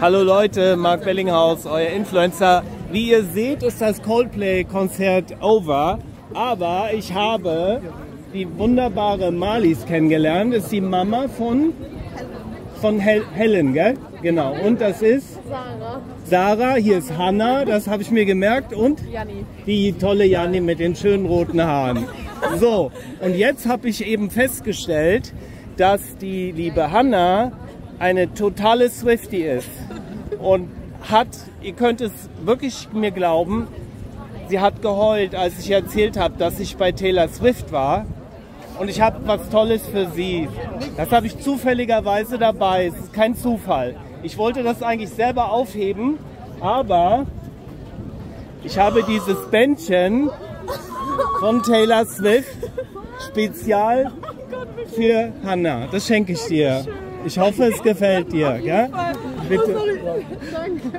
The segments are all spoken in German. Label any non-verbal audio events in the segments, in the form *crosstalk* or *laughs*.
Hallo Leute, Mark Bellinghaus, euer Influencer. Wie ihr seht, ist das Coldplay-Konzert over. Aber ich habe die wunderbare Marlies kennengelernt. Das ist die Mama von, von Hel Helen, gell? Genau. Und das ist Sarah. Sarah. Hier ist Hannah, das habe ich mir gemerkt. Und Janni. die tolle Janni mit den schönen roten Haaren. So, und jetzt habe ich eben festgestellt, dass die liebe Hannah eine totale Swiftie ist und hat, ihr könnt es wirklich mir glauben, sie hat geheult, als ich erzählt habe, dass ich bei Taylor Swift war. Und ich habe was Tolles für sie. Das habe ich zufälligerweise dabei. Es ist kein Zufall. Ich wollte das eigentlich selber aufheben, aber ich habe dieses Bändchen von Taylor Swift spezial für Hannah. Das schenke ich dir. Ich hoffe, es gefällt dir. Gell? Bitte.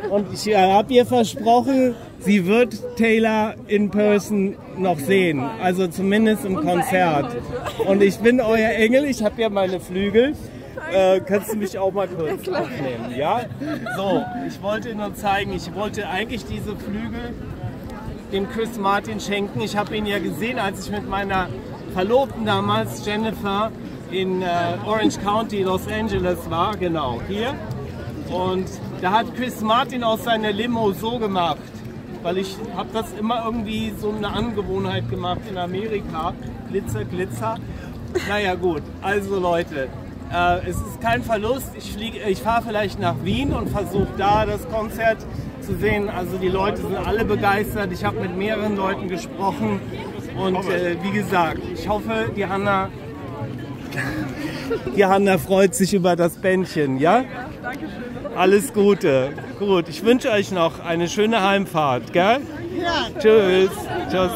Und ich äh, habe ihr versprochen, sie wird Taylor in person noch sehen. Also zumindest im Konzert. Und ich bin euer Engel. Ich habe ja meine Flügel. Äh, kannst du mich auch mal kurz aufnehmen? Ja? So, ich wollte nur zeigen, ich wollte eigentlich diese Flügel dem Chris Martin schenken. Ich habe ihn ja gesehen, als ich mit meiner Verlobten damals, Jennifer, in äh, Orange County, Los Angeles war. Genau, hier. Und da hat Chris Martin aus seiner Limo so gemacht, weil ich habe das immer irgendwie so eine Angewohnheit gemacht in Amerika. Glitzer, Glitzer. Naja gut, also Leute, äh, es ist kein Verlust. Ich, ich fahre vielleicht nach Wien und versuche da das Konzert zu sehen. Also die Leute sind alle begeistert. Ich habe mit mehreren Leuten gesprochen. Und äh, wie gesagt, ich hoffe, die Hanna, *laughs* die Hanna freut sich über das Bändchen, ja? Alles Gute. Gut, ich wünsche euch noch eine schöne Heimfahrt, gell? Ja. Tschüss. Tschüss.